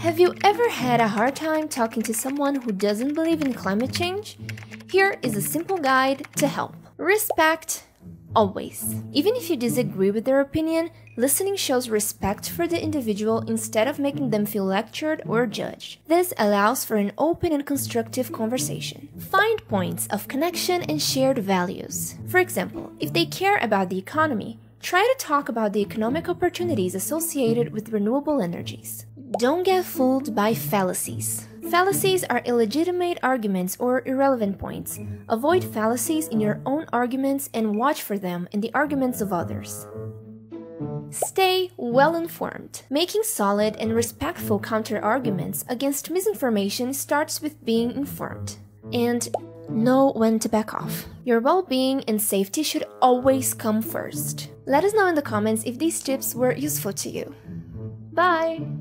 Have you ever had a hard time talking to someone who doesn't believe in climate change? Here is a simple guide to help. Respect always. Even if you disagree with their opinion, listening shows respect for the individual instead of making them feel lectured or judged. This allows for an open and constructive conversation. Find points of connection and shared values. For example, if they care about the economy, try to talk about the economic opportunities associated with renewable energies. Don't get fooled by fallacies. Fallacies are illegitimate arguments or irrelevant points. Avoid fallacies in your own arguments and watch for them in the arguments of others. Stay well informed. Making solid and respectful counter arguments against misinformation starts with being informed. And know when to back off. Your well being and safety should always come first. Let us know in the comments if these tips were useful to you. Bye!